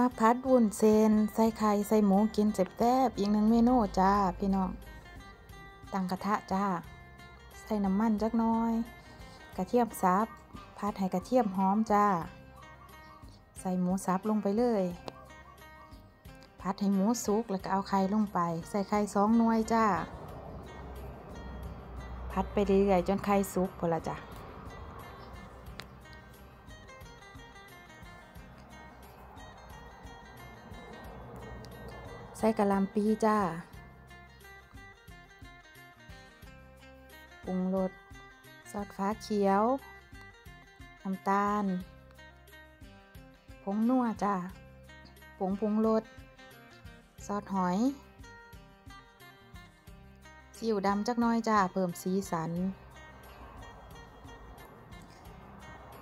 มาพัดวุ้นเส้นใส่ไข่ใส่หมูกินแซ่บๆอีกหนึ่งเมนูจ้าพี่น้องตั้งกระทะจ้า ใส่น้ำมันจักน้อย กระเทียมสับพัดให้กระเทียมหอมจ้า ใส่หมูสับลงไปเลย พัดให้หมูสุกแล้วก็เอาไข่ลงไป ใส่ไข่สองหน่วยจ้า พัดไปเรื่อยๆจนไข่สุกพอละจ้ะ ใส่กะหล่ำปีจ้าปรุงรสซอสฟ้าเขียว น้ำตาล ผงนัวจ้าผงปรุงรสซอสหอยซีอิ๊วดำจักน้อยจ้า เพิ่มสีสัน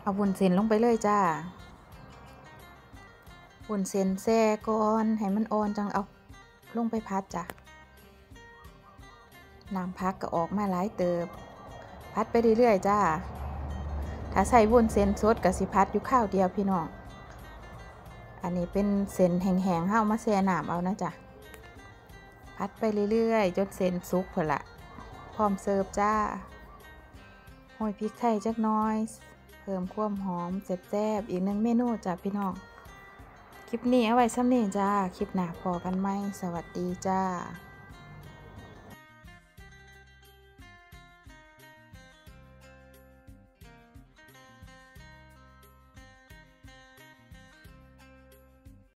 เอาวุ้นเส้นลงไปเลยจ้าวุ้นเส้นแซ่ก่อน ให้มันอ่อนจังเอา ลงไปพัดจ้ะน้ำพักก็ออกมาหลายเติบ พัดไปเรื่อยๆจ้า ถ้าใส่วุ้นเส้นสดกับสิพัดอยู่ข้าวเดียวพี่น้อง อันนี้เป็นเส้นแห้งๆเฮามาแช่น้ำเอานะจ๊ะพัดไปเรื่อยๆ จนเส้นสุกพอละพร้อมเสิร์ฟจ้าโห้อยพริกไทยจักน้อย เพิ่มความหอมแซ่บๆอีกหนึ่งเมนูจ้ะพี่น้อง คลิปนี้เอาไว้ซ้ำนี้จ้า คลิปหน้าพอกันไหม สวัสดีจ้า